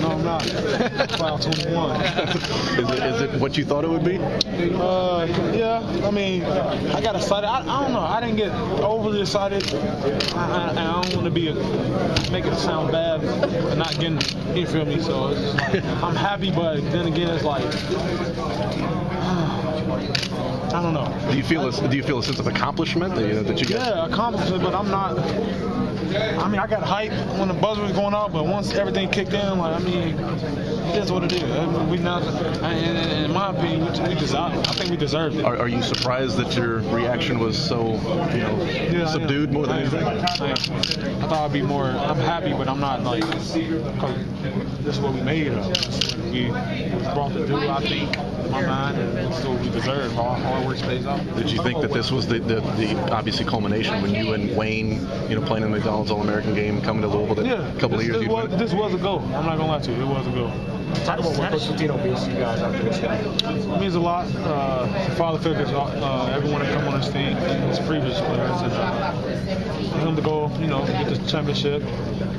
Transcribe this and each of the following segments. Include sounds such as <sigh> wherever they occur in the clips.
No, I'm not. Cloud 21. is, it, is it what you thought it would be? Uh, yeah. I mean, I got excited. I, I don't know. I didn't get overly excited. I, I, I don't want to be a, make it sound bad and not getting. You feel me? So it's just like <laughs> I'm happy, but then again, it's like. <sighs> I don't know. Do you feel a, do you feel a sense of accomplishment that you, that you got? Yeah, accomplishment, but I'm not. I mean, I got hype when the buzzer was going off, but once everything kicked in, like I mean, that's what it is. We now, in, in my opinion, we deserve. I think we deserved it. Are, are you surprised that your reaction was so you know Yeah, subdued more than anything? I. I thought I'd be more. I'm happy, but I'm not like because this is what we made of. We was brought to do. I think in my mind, and it's what we deserve. Our hard work pays off. Did you think that this was the, the, the obviously culmination when you and Wayne, you know, playing in the McDonald's All-American game, coming to Louisville, Yeah, a couple of this, years this was, this was a goal. I'm not gonna lie to you. It was a goal. Talk about what Coach Pitino means to you guys after this game. It means a lot. Uh, father figures, uh, everyone that come on this team, his previous players, and uh, for him to go, you know, get the championship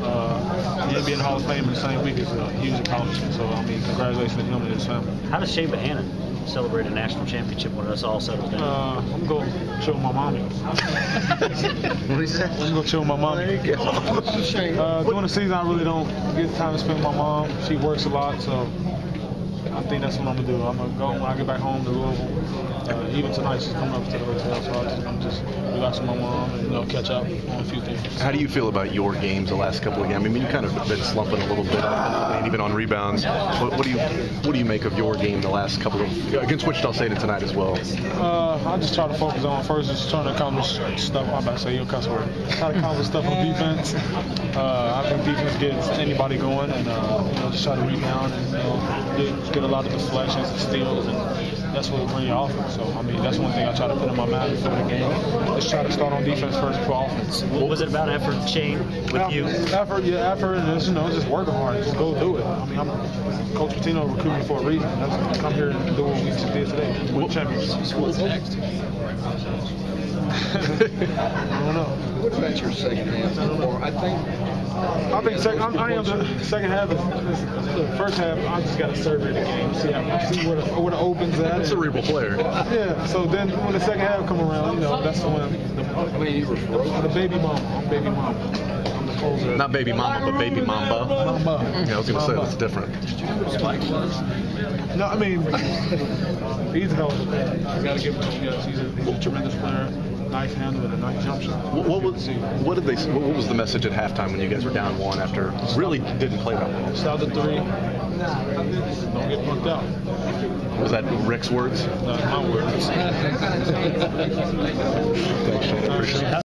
uh, and be in the Hall of Fame in the same week is a huge accomplishment. So, I mean, congratulations to him and his family. How does Chane Behanan celebrate a national championship when it's all settled down? Uh, I'm gonna go chill with my mommy. <laughs> What do you say? I'm gonna go chill with my mommy. Uh, during the season, I really don't get time to spend with my mom. She works a lot, so I think that's what I'm gonna do. I'm gonna go when I get back home to Louisville. Uh, even tonight, she's coming up to the hotel, so I just, I'm just relax with my mom and you know catch up on a few things. How do you feel about your games the last couple of games? I mean, you kind of been slumping a little bit, and even on rebounds. What, what do you what do you make of your game the last couple of against Wichita State tonight as well? Uh, I just try to focus on first, just trying to accomplish stuff. I'm about to say your cuss word. Try to accomplish stuff on defense. Uh, I think defense gets anybody going, and uh, you know just try to rebound and you know get, get a lot of deflections and steals, and that's what will bring your offense. So I mean that's one thing I try to put in my mind before the game. Just try to start on defense first before offense. what was it about effort, Chane, with you? Effort, yeah, effort, and just, you know, just working hard. Just go do it. I mean, I'm Coach Pitino recruited me for a reason. That's come here and do what we just did today. Win championships. What's next? <laughs> I don't know. What about your second half? Or I think I think second, I'm, I am the second half. Is, is the first half, I just got to survey the game, see how, see where the, where the opens at. A cerebral player. Yeah. So then when the second half come around, you know, that's when the, I mean you were frozen. the baby mama. I'm baby mama. I'm the closer. Not baby mama, but baby mamba. Mamba. Yeah, I was gonna say that's different. No, I mean, <laughs> he's a hell of a player. I got to give him yes. He's a, he's a tremendous player. Nice handle and a nice jump shot. What, what was what did they what was the message at halftime when you guys were down one after really didn't play that well? Start the three. Don't get punked out. Was that Rick's words? That's my words. Thanks, Chane. Appreciate it.